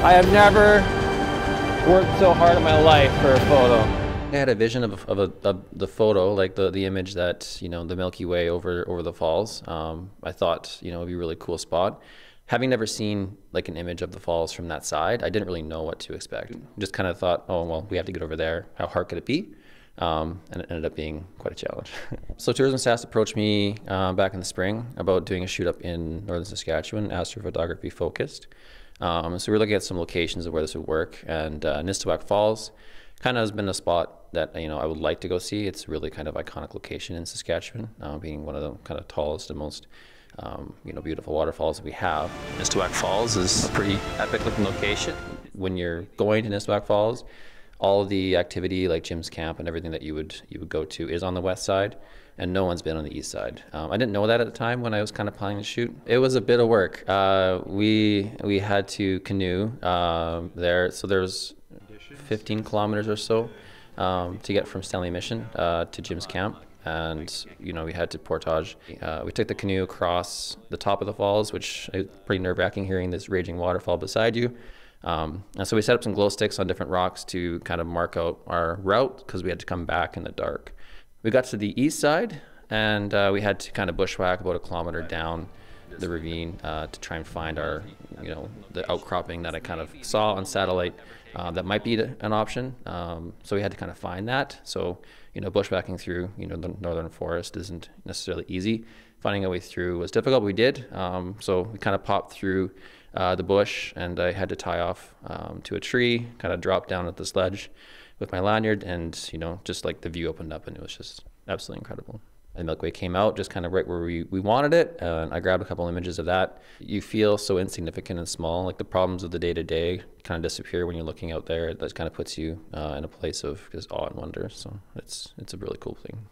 I have never worked so hard in my life for a photo. I had a vision of, of, a, of the photo, like the, the image that you know the Milky Way over over the falls. Um, I thought you know it'd be a really cool spot. Having never seen like an image of the falls from that side, I didn't really know what to expect. Just kind of thought, oh well, we have to get over there. How hard could it be? Um, and it ended up being quite a challenge. so Tourism Sask approached me uh, back in the spring about doing a shoot up in northern Saskatchewan, astrophotography focused. Um, so we are looking at some locations of where this would work, and uh, Nistowiak Falls kind of has been a spot that you know I would like to go see. It's really kind of iconic location in Saskatchewan, uh, being one of the kind of tallest and most um, you know beautiful waterfalls that we have. Nistowiak Falls is a pretty epic looking location. When you're going to Nistowiak Falls, all the activity like Jim's camp and everything that you would you would go to is on the west side and no one's been on the east side. Um, I didn't know that at the time when I was kind of planning to shoot. It was a bit of work. Uh, we we had to canoe uh, there, so there was 15 kilometers or so um, to get from Stanley Mission uh, to Jim's camp. And you know we had to portage. Uh, we took the canoe across the top of the falls, which is pretty nerve-wracking hearing this raging waterfall beside you. Um, and so we set up some glow sticks on different rocks to kind of mark out our route because we had to come back in the dark. We got to the east side and uh, we had to kind of bushwhack about a kilometer down the ravine uh, to try and find our, you know, the outcropping that I kind of saw on satellite uh, that might be an option. Um, so we had to kind of find that. So, you know, bushwhacking through, you know, the northern forest isn't necessarily easy. Finding a way through was difficult. We did. Um, so we kind of popped through uh, the bush and I had to tie off um, to a tree, kind of drop down at this ledge with my lanyard and, you know, just like the view opened up and it was just absolutely incredible. And Milky Way came out just kind of right where we, we wanted it. Uh, and I grabbed a couple images of that. You feel so insignificant and small, like the problems of the day to day kind of disappear when you're looking out there. That kind of puts you uh, in a place of just awe and wonder. So it's, it's a really cool thing.